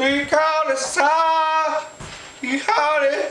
We call it star. You call it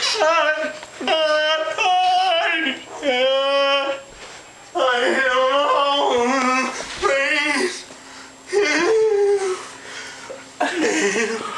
I, I, I,